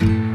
you